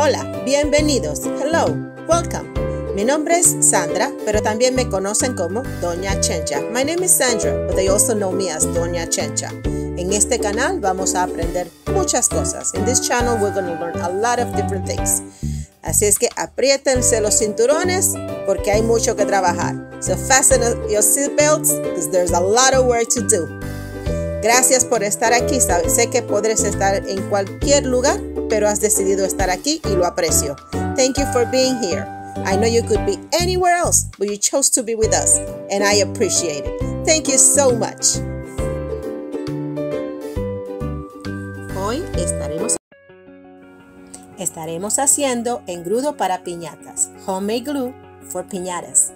Hola, bienvenidos. Hello, welcome. Mi nombre es Sandra, pero también me conocen como Doña Chencha. My name is Sandra, but they also know me as Doña Chencha. En este canal vamos a aprender muchas cosas. In this channel we're going to learn a lot of different things. Así es que apriétense los cinturones porque hay mucho que trabajar. So fasten your seatbelts because there's a lot of work to do. Gracias por estar aquí. Sé que podrás estar en cualquier lugar, pero has decidido estar aquí y lo aprecio. Thank you for being here. I know you could be anywhere else, but you chose to be with us, and I appreciate it. Thank you so much. Hoy estaremos estaremos haciendo engrudo para piñatas, homemade glue for piñatas.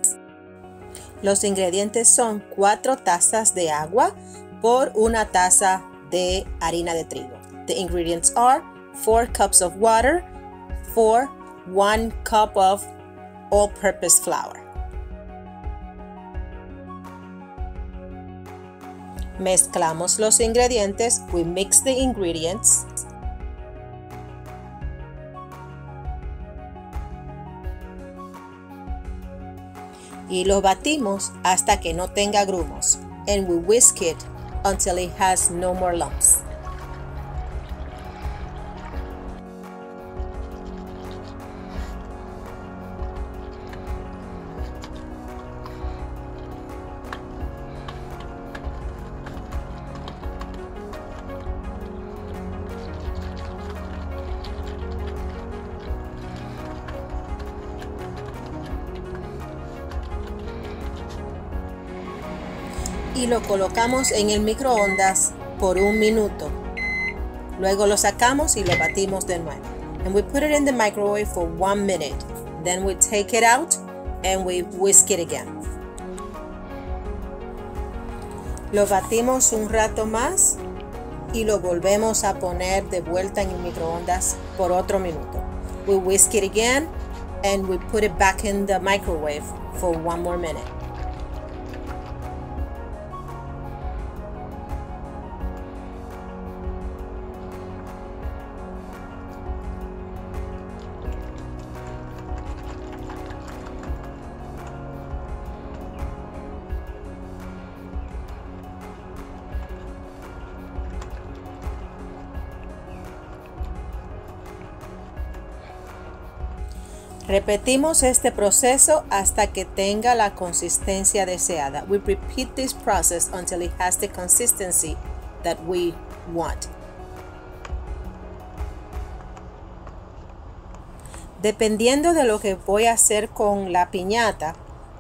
Los ingredientes son 4 tazas de agua por una taza de harina de trigo. The ingredients are 4 cups of water for 1 cup of all-purpose flour. Mezclamos los ingredientes. We mix the ingredients. y lo batimos hasta que no tenga grumos. And we whisk it until it has no more lumps. Y lo colocamos en el microondas por un minuto. Luego lo sacamos y lo batimos de nuevo. And we put it in the microwave for one minute. Then we take it out and we whisk it again. Lo batimos un rato más y lo volvemos a poner de vuelta en el microondas por otro minuto. We whisk it again and we put it back in the microwave for one more minute. Repetimos este proceso hasta que tenga la consistencia deseada. We repeat this process until it has the consistency that we want. Dependiendo de lo que voy a hacer con la piñata,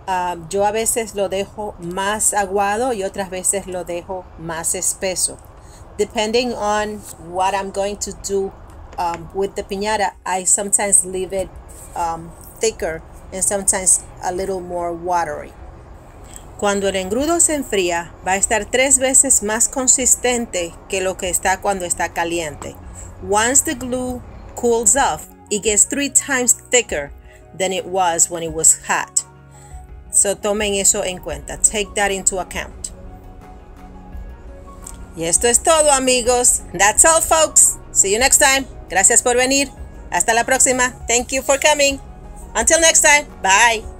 uh, yo a veces lo dejo más aguado y otras veces lo dejo más espeso. Depending on what I'm going to do um, with the piñata, I sometimes leave it um, thicker and sometimes a little more watery. Cuando el engrudo se enfría, va a estar tres veces más consistente que lo que está cuando está caliente. Once the glue cools off, it gets three times thicker than it was when it was hot. So tomen eso en cuenta. Take that into account. Y esto es todo, amigos. That's all, folks. See you next time. Gracias por venir. Hasta la próxima. Thank you for coming. Until next time. Bye.